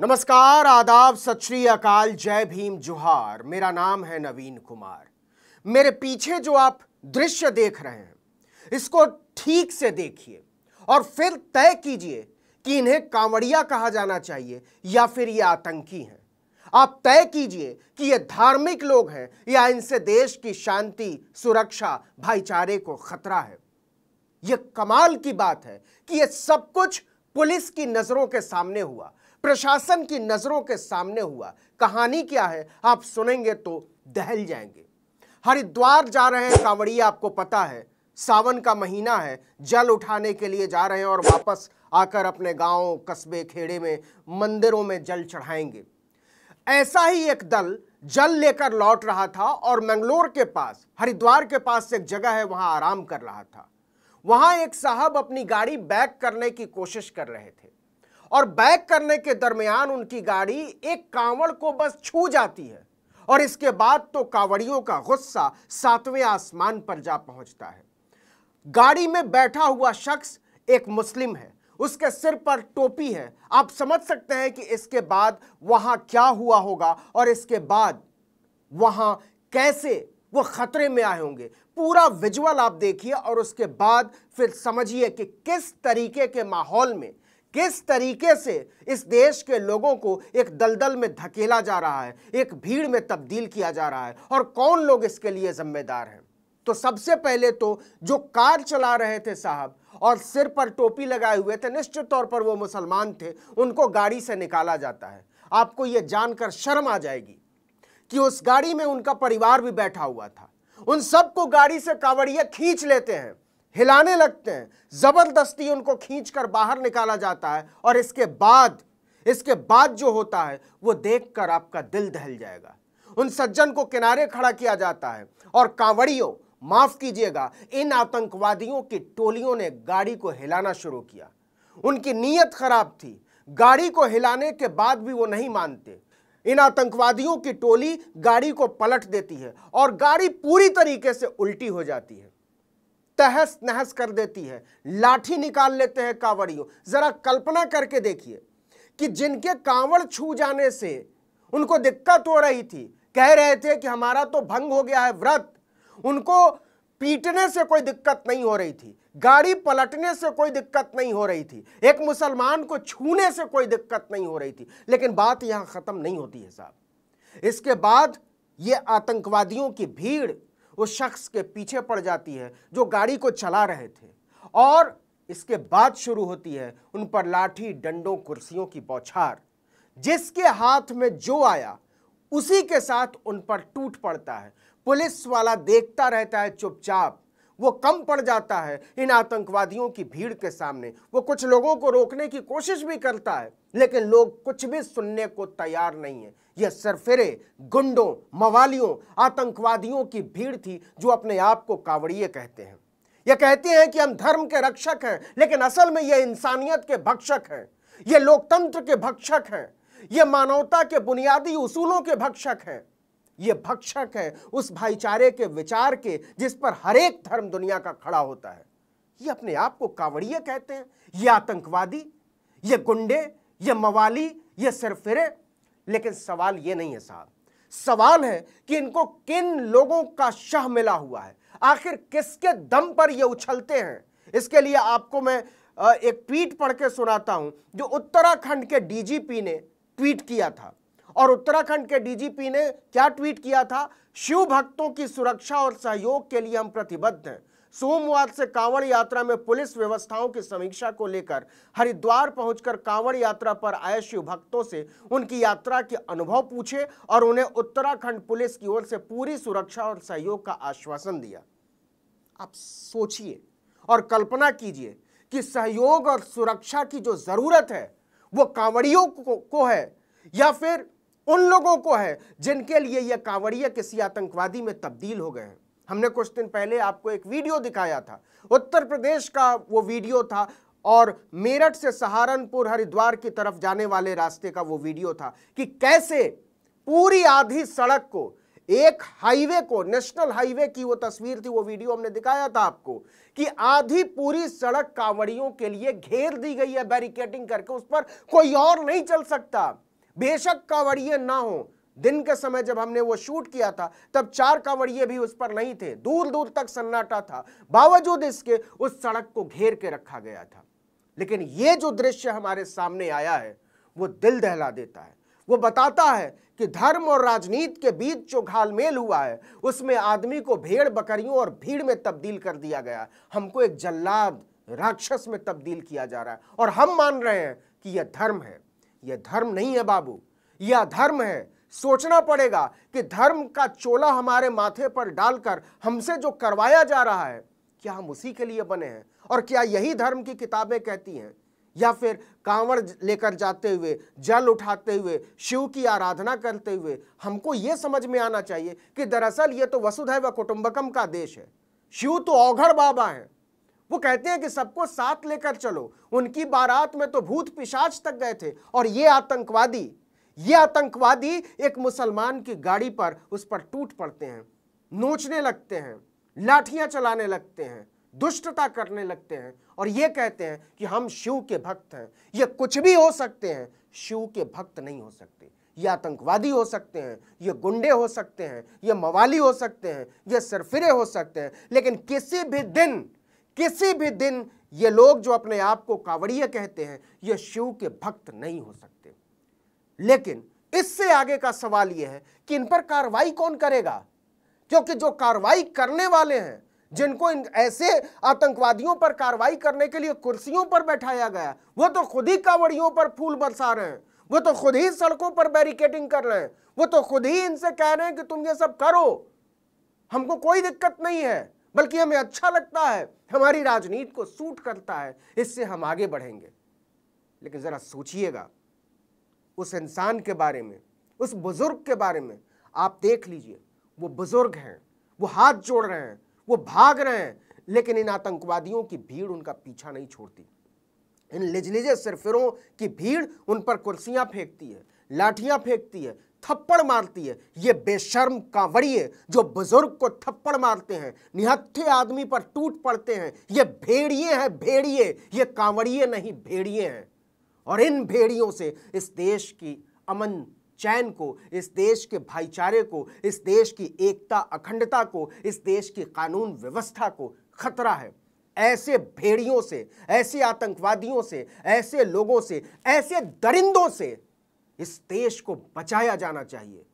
नमस्कार, आदाब, सत श्री अकाल, जय भीम जोहार। मेरा नाम है नवीन कुमार। मेरे पीछे जो आप दृश्य देख रहे हैं, इसको ठीक से देखिए और फिर तय कीजिए कि इन्हें कांवड़िया कहा जाना चाहिए या फिर ये आतंकी हैं। आप तय कीजिए कि ये धार्मिक लोग हैं या इनसे देश की शांति, सुरक्षा, भाईचारे को खतरा है। यह कमाल की बात है कि यह सब कुछ पुलिस की नज़रों के सामने हुआ। प्रशासन की नज़रों के सामने हुआ। कहानी क्या है? आप सुनेंगे तो दहल जाएँगे। हरिद्वार जा रहे हैं कांवड़िया आपको पता है। सावन का महीना है, जल उठाने के लिए जा रहे हैं और वापस आकर अपने गाँव, कस्बे, खेड़े में, मंदिरों में जल चढ़ाएँगे। ऐसा ही एक दल जल लेकर लौट रहा था और मंगलोर के पास, हरिद्वार के पास एक जगह है, वहाँ आराम कर रहा था। वहाँ एक साहब अपनी गाड़ी बैक करने की कोशिश कर रहे थे। और बैक करने के दरमियान उनकी गाड़ी एक कांवड़ को बस छू जाती है और इसके बाद तो कांवड़ियों का गुस्सा सातवें आसमान पर जा पहुँचता है। गाड़ी में बैठा हुआ शख्स एक मुस्लिम है। उसके सिर पर टोपी है। आप समझ सकते हैं कि इसके बाद वहाँ क्या हुआ होगा और इसके बाद वहाँ कैसे वो खतरे में आए होंगे। पूरा विजुअल आप देखिए और उसके बाद फिर समझिए कि किस तरीके के माहौल में किस तरीके से इस देश के लोगों को एक दलदल में धकेला जा रहा है, एक भीड़ में तब्दील किया जा रहा है और कौन लोग इसके लिए जिम्मेदार हैं? तो सबसे पहले तो जो कार चला रहे थे साहब और सिर पर टोपी लगाए हुए थे, निश्चित तौर पर वो मुसलमान थे, उनको गाड़ी से निकाला जाता है। आपको ये जानकर शर्म आ जाएगी कि उस गाड़ी में उनका परिवार भी बैठा हुआ था। उन सबको गाड़ी से कावड़िया खींच लेते हैं। हिलाने लगते हैं। ज़बरदस्ती उनको खींचकर बाहर निकाला जाता है और इसके बाद इसके बाद जो होता है, वो देखकर आपका दिल दहल जाएगा। उन सज्जन को किनारे खड़ा किया जाता है और कांवड़ियों, माफ़ कीजिएगा, इन आतंकवादियों की टोलियों ने गाड़ी को हिलाना शुरू किया। उनकी नीयत खराब थी। गाड़ी को हिलाने के बाद भी वो नहीं मानते। इन आतंकवादियों की टोली गाड़ी को पलट देती है और गाड़ी पूरी तरीके से उल्टी हो जाती है। तहस नहस कर देती है। लाठी निकाल लेते हैं कांवड़ियों। जरा कल्पना करके देखिए कि जिनके कांवड़ छू जाने से उनको दिक्कत हो रही थी। कह रहे थे कि हमारा तो भंग हो गया है व्रत। उनको पीटने से कोई दिक्कत नहीं हो रही थी। गाड़ी पलटने से कोई दिक्कत नहीं हो रही थी। एक मुसलमान को छूने से कोई दिक्कत नहीं हो रही थी। लेकिन बात यहाँ खत्म नहीं होती है साहब। इसके बाद ये आतंकवादियों की भीड़ उस शख्स के पीछे पड़ जाती है, जो गाड़ी को चला रहे थे। और इसके बाद शुरू होती है उन पर लाठी, डंडों, कुर्सियों की बौछार। जिसके हाथ में जो आया, उसी के साथ उन पर टूट पड़ता है। पुलिस वाला देखता रहता है चुपचाप। वो कम पड़ जाता है इन आतंकवादियों की भीड़ के सामने। वो कुछ लोगों को रोकने की कोशिश भी करता है, लेकिन लोग कुछ भी सुनने को तैयार नहीं है। यह सरफिरे, गुंडों, मवालियों, आतंकवादियों की भीड़ थी जो अपने आप को कावड़िए कहते हैं। यह कहते हैं कि हम धर्म के रक्षक हैं, लेकिन असल में यह इंसानियत के भक्षक हैं। ये लोकतंत्र के भक्षक हैं। ये मानवता के बुनियादी उसूलों के भक्षक हैं। ये भक्षक है उस भाईचारे के विचार के जिस पर हर एक धर्म दुनिया का खड़ा होता है। ये अपने आप को कावड़िए कहते हैं। ये आतंकवादी, ये गुंडे, ये मवाली, ये सरफिरे। लेकिन सवाल ये नहीं है साहब। सवाल है कि इनको किन लोगों का शह मिला हुआ है? आखिर किसके दम पर ये उछलते हैं? इसके लिए आपको मैं एक ट्वीट पढ़ के सुनाता हूँ, जो उत्तराखंड के डीजीपी ने ट्वीट किया था। और उत्तराखंड के डीजीपी ने क्या ट्वीट किया था? शिव भक्तों की सुरक्षा और सहयोग के लिए हम प्रतिबद्ध हैं। सोमवार से कांवड़ यात्रा में पुलिस व्यवस्थाओं की समीक्षा को लेकर हरिद्वार पहुंचकर कांवड़ यात्रा पर आए शिव भक्तों से उनकी यात्रा के अनुभव पूछे और उन्हें उत्तराखंड पुलिस की ओर से पूरी सुरक्षा और सहयोग का आश्वासन दिया। आप सोचिए और कल्पना कीजिए कि सहयोग और सुरक्षा की जो ज़रूरत है वो कांवड़ियों को, को है या फिर उन लोगों को है जिनके लिए यह कांवड़िया किसी आतंकवादी में तब्दील हो गए हैं। हमने कुछ दिन पहले आपको एक वीडियो दिखाया था। उत्तर प्रदेश का वो वीडियो था और मेरठ से सहारनपुर, हरिद्वार की तरफ़ जाने वाले रास्ते का वो वीडियो था कि कैसे पूरी आधी सड़क को, एक हाईवे को, नेशनल हाईवे की वो तस्वीर थी, वो वीडियो हमने दिखाया था आपको, कि आधी पूरी सड़क कांवड़ियों के लिए घेर दी गई है, बैरिकेडिंग करके, उस पर कोई और नहीं चल सकता। बेशक कांवड़िए ना हो। दिन के समय जब हमने वो शूट किया था, तब चार कांवड़िए भी उस पर नहीं थे। दूर दूर तक सन्नाटा था। बावजूद इसके उस सड़क को घेर के रखा गया था। लेकिन ये जो दृश्य हमारे सामने आया है, वो दिल दहला देता है। वो बताता है कि धर्म और राजनीति के बीच जो घालमेल हुआ है, उसमें आदमी को भेड़ बकरियों और भीड़ में तब्दील कर दिया गया। हमको एक जल्लाद राक्षस में तब्दील किया जा रहा है। और हम मान रहे हैं कि यह धर्म है। यह धर्म नहीं है बाबू, यह धर्म है। सोचना पड़ेगा कि धर्म का चोला हमारे माथे पर डालकर हमसे जो करवाया जा रहा है, क्या हम उसी के लिए बने हैं? और क्या यही धर्म की किताबें कहती हैं? या फिर कांवड़ लेकर जाते हुए, जल उठाते हुए, शिव की आराधना करते हुए हमको यह समझ में आना चाहिए कि दरअसल ये तो वसुधैव कुटुंबकम का देश है। शिव तो औघड़ बाबा है। वो कहते हैं कि सबको साथ लेकर चलो। उनकी बारात में तो भूत पिशाच तक गए थे। और ये आतंकवादी ये आतंकवादी एक मुसलमान की गाड़ी पर, उस पर टूट पड़ते हैं, नोचने लगते हैं, लाठियाँ चलाने लगते हैं, दुष्टता करने लगते हैं। और ये कहते हैं कि हम शिव के भक्त हैं। ये कुछ भी हो सकते हैं, शिव के भक्त नहीं हो सकते। ये आतंकवादी हो सकते हैं, ये गुंडे हो सकते हैं, ये मवाली हो सकते हैं, ये सरफिरे हो सकते हैं। लेकिन किसी भी दिन किसी भी दिन ये लोग जो अपने आप को कावड़िया कहते हैं, ये शिव के भक्त नहीं हो सकते। लेकिन इससे आगे का सवाल यह है कि इन पर कार्रवाई कौन करेगा? क्योंकि जो कार्रवाई करने वाले हैं, जिनको इन ऐसे आतंकवादियों पर कार्रवाई करने के लिए कुर्सियों पर बैठाया गया, वो तो खुद ही कावड़ियों पर फूल बरसा रहे हैं, वो तो खुद ही सड़कों पर बैरिकेडिंग कर रहे हैं, वो तो खुद ही इनसे कह रहे हैं कि तुम ये सब करो। हमको कोई दिक्कत नहीं है। बल्कि हमें अच्छा लगता है, हमारी राजनीति को सूट करता है, इससे हम आगे बढ़ेंगे। लेकिन जरा सोचिएगा, उस इंसान के बारे में, उस बुज़ुर्ग के बारे में आप देख लीजिए, वो बुज़ुर्ग हैं, वो हाथ जोड़ रहे हैं, वो भाग रहे हैं, लेकिन इन आतंकवादियों की भीड़ उनका पीछा नहीं छोड़ती। इन लिजलिजे सिरफिरों की भीड़ उन पर कुर्सियाँ फेंकती है, लाठियाँ फेंकती है थप्पड़ मारती है। ये बेशर्म कांवड़िए जो बुज़ुर्ग को थप्पड़ मारते हैं, निहत्थे आदमी पर टूट पड़ते हैं। ये भेड़िए हैं, भेड़िए। ये कांवड़िए नहीं, भेड़िए हैं। और इन भेड़ियों से इस देश की अमन चैन को, इस देश के भाईचारे को, इस देश की एकता अखंडता को, इस देश की कानून व्यवस्था को खतरा है। ऐसे भेड़ियों से, ऐसे आतंकवादियों से, ऐसे लोगों से, ऐसे दरिंदों से इस देश को बचाया जाना चाहिए।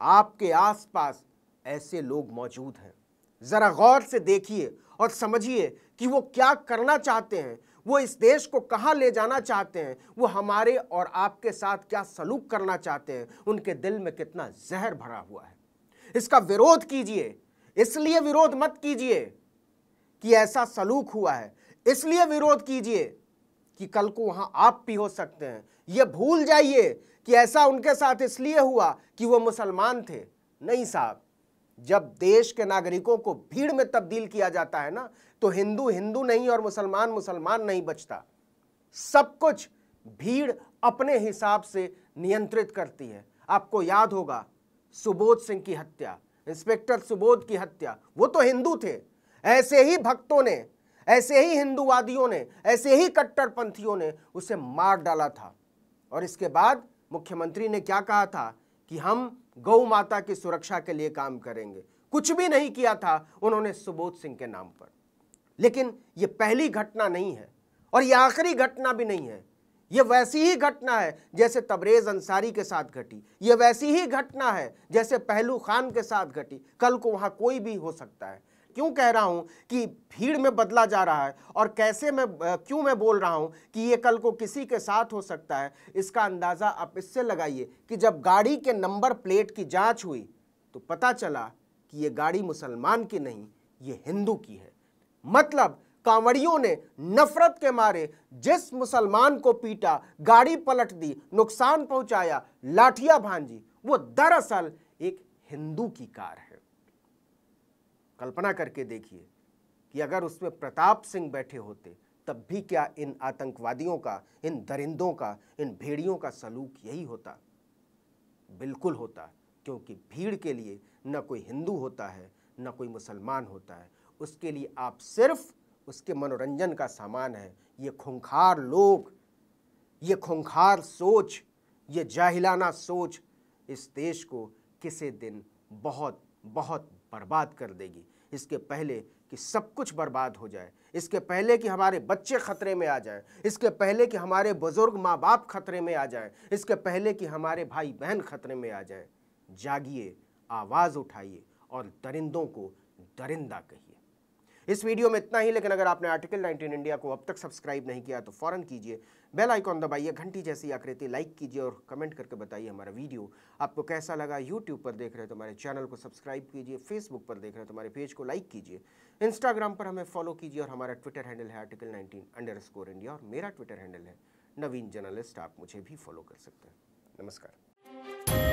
आपके आसपास ऐसे लोग मौजूद हैं। जरा गौर से देखिए और समझिए कि वो क्या करना चाहते हैं। वो इस देश को कहाँ ले जाना चाहते हैं। वो हमारे और आपके साथ क्या सलूक करना चाहते हैं। उनके दिल में कितना जहर भरा हुआ है। इसका विरोध कीजिए। इसलिए विरोध मत कीजिए कि ऐसा सलूक हुआ है। इसलिए विरोध कीजिए कि कल को वहाँ आप भी हो सकते हैं। यह भूल जाइए कि ऐसा उनके साथ इसलिए हुआ कि वो मुसलमान थे। नहीं साहब, जब देश के नागरिकों को भीड़ में तब्दील किया जाता है ना तो हिंदू हिंदू नहीं और मुसलमान मुसलमान नहीं बचता। सब कुछ भीड़ अपने हिसाब से नियंत्रित करती है। आपको याद होगा, सुबोध सिंह की हत्या, इंस्पेक्टर सुबोध की हत्या, वो तो हिंदू थे। ऐसे ही भक्तों ने, ऐसे ही हिंदूवादियों ने, ऐसे ही कट्टरपंथियों ने उसे मार डाला था। और इसके बाद मुख्यमंत्री ने क्या कहा था कि हम गौ माता की सुरक्षा के लिए काम करेंगे। कुछ भी नहीं किया था उन्होंने सुबोध सिंह के नाम पर। लेकिन यह पहली घटना नहीं है और यह आखिरी घटना भी नहीं है। यह वैसी ही घटना है जैसे तबरेज अंसारी के साथ घटी। यह वैसी ही घटना है जैसे पहलू खान के साथ घटी। कल को वहाँ कोई भी हो सकता है। क्यों कह रहा हूँ कि भीड़ में बदला जा रहा है? और कैसे मैं क्यों मैं बोल रहा हूँ कि ये कल को किसी के साथ हो सकता है? इसका अंदाज़ा आप इससे लगाइए कि जब गाड़ी के नंबर प्लेट की जाँच हुई तो पता चला कि ये गाड़ी मुसलमान की नहीं, ये हिंदू की है। मतलब कांवड़ियों ने नफरत के मारे जिस मुसलमान को पीटा, गाड़ी पलट दी, नुकसान पहुँचाया, लाठिया भांजी, वो दरअसल एक हिंदू की कार है। कल्पना करके देखिए कि अगर उसमें प्रताप सिंह बैठे होते, तब भी क्या इन आतंकवादियों का, इन दरिंदों का, इन भेड़ियों का सलूक यही होता? बिल्कुल होता, क्योंकि भीड़ के लिए न कोई हिंदू होता है, न कोई मुसलमान होता है। उसके लिए आप सिर्फ़ उसके मनोरंजन का सामान है। ये खूंखार लोग, ये खूंखार सोच, ये जाहिलाना सोच इस देश को किसी दिन बहुत बहुत बर्बाद कर देगी। इसके पहले कि सब कुछ बर्बाद हो जाए, इसके पहले कि हमारे बच्चे खतरे में आ जाएँ, इसके पहले कि हमारे बुज़ुर्ग माँ बाप खतरे में आ जाएँ, इसके पहले कि हमारे भाई बहन खतरे में आ जाएँ। जागिए, आवाज़ उठाइए और दरिंदों को दरिंदा कहिए। इस वीडियो में इतना ही, लेकिन अगर आपने आर्टिकल 19 इंडिया को अब तक सब्सक्राइब नहीं किया तो फ़ौरन कीजिए। बेल आइकॉन दबाइए, घंटी जैसी आकृति लाइक कीजिए और कमेंट करके बताइए हमारा वीडियो आपको कैसा लगा। यूट्यूब पर देख रहे तो हमारे चैनल को सब्सक्राइब कीजिए फेसबुक पर देख रहे तो हमारे पेज को लाइक कीजिए इंस्टाग्राम पर हमें फॉलो कीजिए और हमारा ट्विटर हैंडल है article nineteen underscore India और मेरा ट्विटर हैंडल है नवीन जर्नलिस्ट, आप मुझे भी फॉलो कर सकते हैं। नमस्कार।